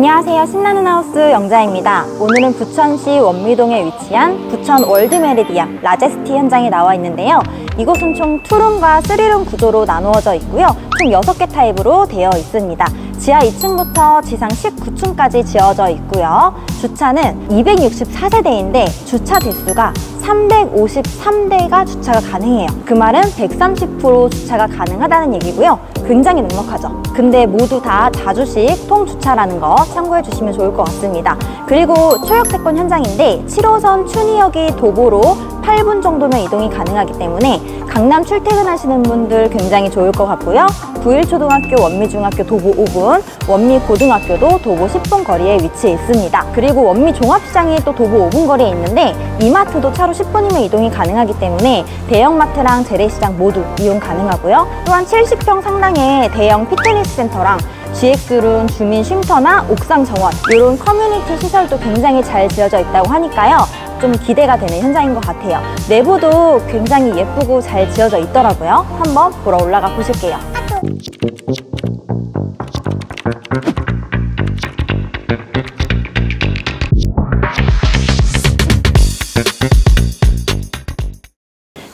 안녕하세요. 신나는 하우스 영자입니다. 오늘은 부천시 원미동에 위치한 부천 월드메르디앙 라제스티 현장에 나와 있는데요. 이곳은 총 투룸과 쓰리룸 구조로 나누어져 있고요. 총 6개 타입으로 되어 있습니다. 지하 2층부터 지상 19층까지 지어져 있고요. 주차는 264세대인데 주차 대수가 353대가 주차가 가능해요. 그 말은 130% 주차가 가능하다는 얘기고요. 굉장히 넉넉하죠. 근데 모두 다 자주식 통주차라는 거 참고해 주시면 좋을 것 같습니다. 그리고 초역세권 현장인데 7호선 춘희역이 도보로 8분 정도면 이동이 가능하기 때문에 강남 출퇴근하시는 분들 굉장히 좋을 것 같고요. 부일초등학교, 원미중학교 도보 5분, 원미고등학교도 도보 10분 거리에 위치해 있습니다. 그리고 원미종합시장이 또 도보 5분 거리에 있는데 이마트도 차로 10분이면 이동이 가능하기 때문에 대형마트랑 재래시장 모두 이용 가능하고요. 또한 70평 상당의 대형 피트니스 센터랑 GX룸, 주민 쉼터나 옥상 정원 이런 커뮤니티 시설도 굉장히 잘 지어져 있다고 하니까요. 좀 기대가 되는 현장인 것 같아요. 내부도 굉장히 예쁘고 잘 지어져 있더라고요. 한번 보러 올라가 보실게요.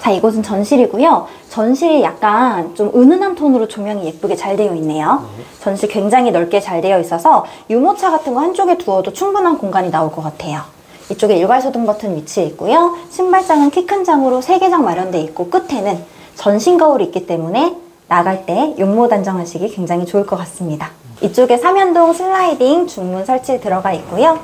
자, 이곳은 전실이고요. 전실이 약간 좀 은은한 톤으로 조명이 예쁘게 잘 되어 있네요. 전실 굉장히 넓게 잘 되어 있어서 유모차 같은 거 한쪽에 두어도 충분한 공간이 나올 것 같아요. 이쪽에 일괄소등 버튼 위치해 있고요. 신발장은 키 큰 장으로 3개장 마련되어 있고 끝에는 전신 거울이 있기 때문에 나갈 때 용모 단정하시기 굉장히 좋을 것 같습니다. 이쪽에 삼연동 슬라이딩 중문 설치 들어가 있고요.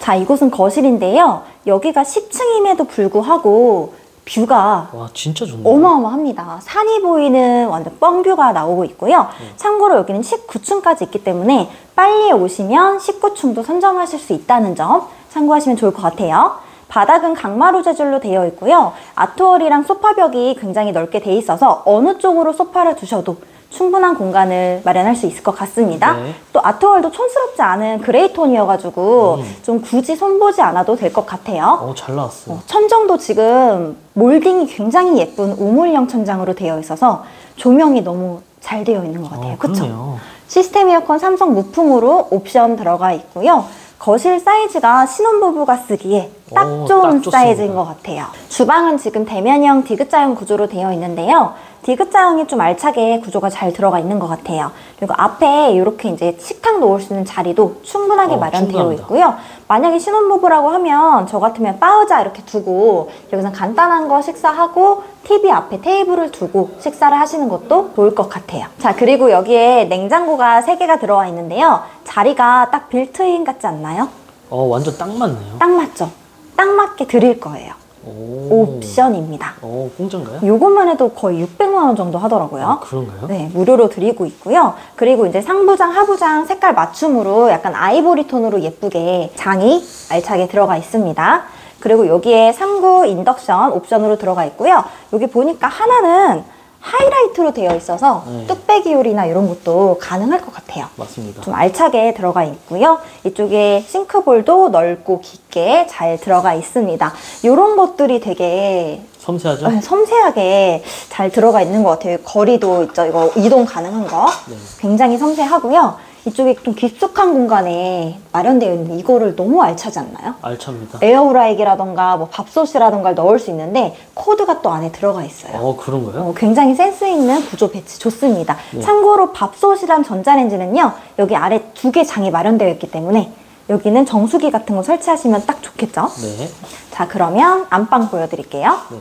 자, 이곳은 거실인데요. 여기가 10층임에도 불구하고 뷰가 와 진짜 좋네. 어마어마합니다. 산이 보이는 완전 뻥뷰가 나오고 있고요. 참고로 여기는 19층까지 있기 때문에 빨리 오시면 19층도 선점하실 수 있다는 점 참고하시면 좋을 것 같아요. 바닥은 강마루 재질로 되어 있고요. 아트월이랑 소파벽이 굉장히 넓게 돼 있어서 어느 쪽으로 소파를 두셔도 충분한 공간을 마련할 수 있을 것 같습니다. 네. 또 아트월도 촌스럽지 않은 gray 톤이어가지고 좀 굳이 손보지 않아도 될 것 같아요. 어 잘 나왔어. 어, 천정도 지금 몰딩이 굉장히 예쁜 우물형 천장으로 되어 있어서 조명이 너무 잘 되어 있는 것 같아요. 어? 그러네요. 시스템 에어컨 삼성 무풍으로 옵션 들어가 있고요. 거실 사이즈가 신혼부부가 쓰기에 딱 오, 좋은 딱. 사이즈인 것 같아요. 주방은 지금 대면형 디귿자형 구조로 되어 있는데요. 디귿자형이 좀 알차게 구조가 잘 들어가 있는 것 같아요. 그리고 앞에 이렇게 이제 식탁 놓을 수 있는 자리도 충분하게 어, 마련되어 충분합니다. 있고요. 만약에 신혼부부라고 하면 저 같으면 바 의자 이렇게 두고 여기서 간단한 거 식사하고 TV 앞에 테이블을 두고 식사를 하시는 것도 좋을 것 같아요. 자, 그리고 여기에 냉장고가 3개가 들어와 있는데요. 자리가 딱 빌트인 같지 않나요? 어 완전 딱 맞네요. 딱 맞죠? 딱 맞게 드릴 거예요. 오. 옵션입니다. 어 공짜인가요? 요것만 해도 거의 600만 원 정도 하더라고요. 아, 그런가요? 네, 무료로 드리고 있고요. 그리고 이제 상부장, 하부장 색깔 맞춤으로 약간 아이보리 톤으로 예쁘게 장이 알차게 들어가 있습니다. 그리고 여기에 3구 인덕션 옵션으로 들어가 있고요. 여기 보니까 하나는 하이라이트로 되어 있어서 네. 뚝배기 요리나 이런 것도 가능할 것 같아요. 맞습니다. 좀 알차게 들어가 있고요. 이쪽에 싱크볼도 넓고 깊게 잘 들어가 있습니다. 이런 것들이 되게 섬세하죠? 네, 섬세하게 잘 들어가 있는 것 같아요. 거리도 있죠. 이거 이동 가능한 거. 네. 굉장히 섬세하고요. 이쪽에 좀 깊숙한 공간에 마련되어 있는데 이거를 너무 알차지 않나요? 알차입니다. 에어프라이기라던가 뭐 밥솥이라던가 넣을 수 있는데 코드가 또 안에 들어가 있어요. 어 그런가요? 어, 굉장히 센스 있는 구조 배치 좋습니다. 네. 참고로 밥솥이랑 전자레인지는요, 여기 아래 두 개 장이 마련되어 있기 때문에 여기는 정수기 같은 거 설치하시면 딱 좋겠죠? 네. 자, 그러면 안방 보여드릴게요. 네.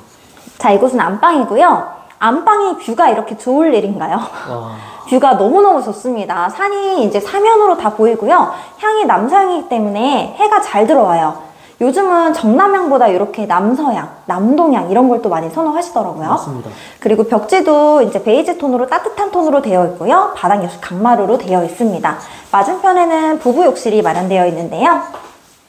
자, 이곳은 안방이고요. 안방이 뷰가 이렇게 좋을 일인가요? 와. 뷰가 너무너무 좋습니다. 산이 이제 사면으로 다 보이고요. 향이 남서향이기 때문에 해가 잘 들어와요. 요즘은 정남향보다 이렇게 남서향, 남동향 이런 걸 또 많이 선호하시더라고요. 맞습니다. 그리고 벽지도 이제 베이지 톤으로 따뜻한 톤으로 되어 있고요. 바닥 역시 강마루로 되어 있습니다. 맞은편에는 부부 욕실이 마련되어 있는데요.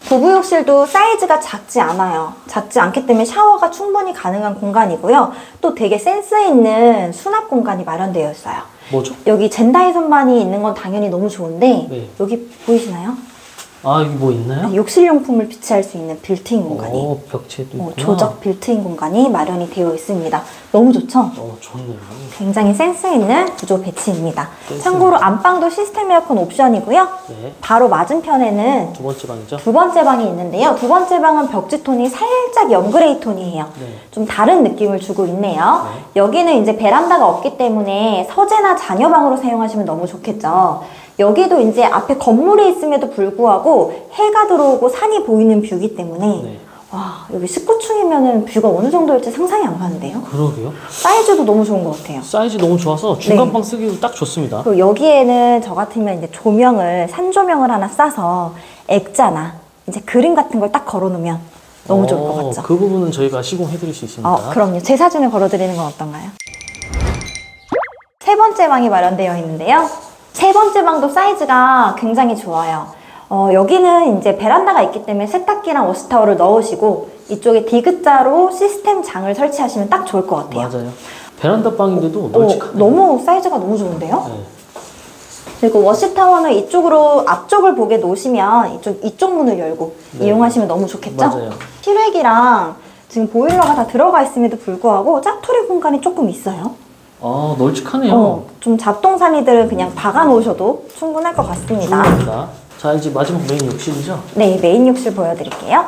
부부 욕실도 사이즈가 작지 않아요. 작지 않기 때문에 샤워가 충분히 가능한 공간이고요. 또 되게 센스 있는 수납 공간이 마련되어 있어요. 뭐죠? 여기 젠다이 선반이 있는 건 당연히 너무 좋은데 네. 여기 보이시나요? 아 여기 뭐 있나요? 네, 욕실용품을 비치할 수 있는 빌트인 공간이 오 벽체도 어, 있구나. 조적 빌트인 공간이 마련이 되어 있습니다. 너무 좋죠? 어 좋네요. 굉장히 센스 있는 구조 배치입니다. 센스 참고로 안방도 시스템 에어컨 옵션이고요. 네. 바로 맞은편에는 두 번째 방이죠? 두 번째 방이 있는데요. 두 번째 방은 벽지 톤이 살짝 연gray 톤이에요. 네. 좀 다른 느낌을 주고 있네요. 네. 여기는 이제 베란다가 없기 때문에 서재나 자녀방으로 사용하시면 너무 좋겠죠. 여기도 이제 앞에 건물이 있음에도 불구하고 해가 들어오고 산이 보이는 view이기 때문에 네. 와 여기 19층이면은 view가 어느 정도일지 상상이 안 가는데요. 그러게요. 사이즈도 너무 좋은 것 같아요. 사이즈 너무 좋아서 중간 네. 방 쓰기도 딱 좋습니다. 그리고 여기에는 저 같으면 이제 조명을 산 조명을 하나 사서 액자나 이제 그림 같은 걸 딱 걸어놓으면 너무 좋을 것 어, 같죠. 그 부분은 저희가 시공해드릴 수 있습니다. 어, 그럼요. 제 사진을 걸어드리는 건 어떤가요? 세 번째 방이 마련되어 있는데요. 세 번째 방도 사이즈가 굉장히 좋아요. 어, 여기는 이제 베란다가 있기 때문에 세탁기랑 워시타워를 넣으시고 이쪽에 디귿자로 시스템 장을 설치하시면 딱 좋을 것 같아요. 맞아요. 베란다 방인데도 어, 널찍하네요. 너무 사이즈가 너무 좋은데요? 네. 그리고 WashTower는 이쪽으로 앞쪽을 보게 놓으시면 이쪽 이쪽 문을 열고 네. 이용하시면 너무 좋겠죠? 맞아요. 실외기랑 지금 보일러가 다 들어가 있음에도 불구하고 짜투리 공간이 조금 있어요. 아 널찍하네요. 어, 좀 잡동사니들은 그냥 박아 놓으셔도 충분할 것 같습니다. 좋습니다. 자 이제 마지막 메인 욕실이죠? 네, 메인 욕실 보여드릴게요.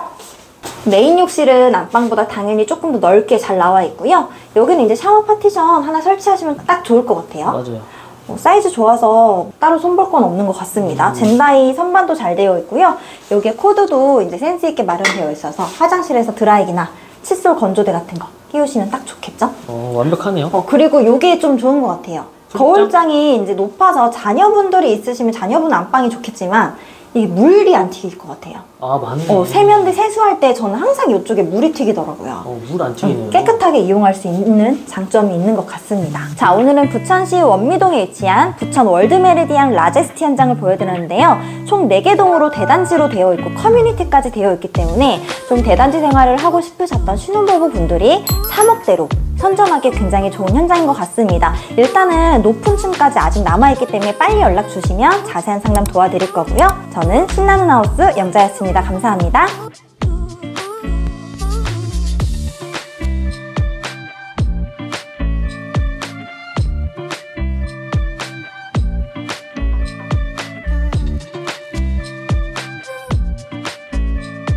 메인 욕실은 안방보다 당연히 조금 더 넓게 잘 나와 있고요. 여기는 이제 샤워 파티션 하나 설치하시면 딱 좋을 것 같아요. 맞아요. 어, 사이즈 좋아서 따로 손볼 건 없는 것 같습니다. 젠다이 선반도 잘 되어 있고요. 여기에 코드도 이제 센스 있게 마련되어 있어서 화장실에서 드라이기나 칫솔 건조대 같은 거 끼우시면 딱 좋겠죠? 어 완벽하네요. 어, 그리고 이게 좀 좋은 것 같아요. 거울장이 이제 높아서 자녀분들이 있으시면 자녀분 안방이 좋겠지만 이게 물이 안 튀길 것 같아요. 아 맞네. 어, 세면대 세수할 때 저는 항상 이쪽에 물이 튀기더라고요. 어, 물 안 튀기네요. 음, 깨끗하게 이용할 수 있는 장점이 있는 것 같습니다. 자, 오늘은 부천시 원미동에 위치한 부천 월드메리디안 라제스티 현장을 보여드렸는데요. 총 4개 동으로 대단지로 되어 있고 커뮤니티까지 되어 있기 때문에 좀 대단지 생활을 하고 싶으셨던 신혼부부 분들이 3억대로 선점하기 굉장히 좋은 현장인 것 같습니다. 일단은 높은 층까지 아직 남아있기 때문에 빨리 연락 주시면 자세한 상담 도와드릴 거고요. 저는 신나는 하우스 영자였습니다. 감사합니다.